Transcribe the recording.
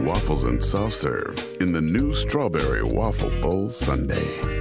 waffles and soft serve in the new Strawberry Waffle Bowl Sundae.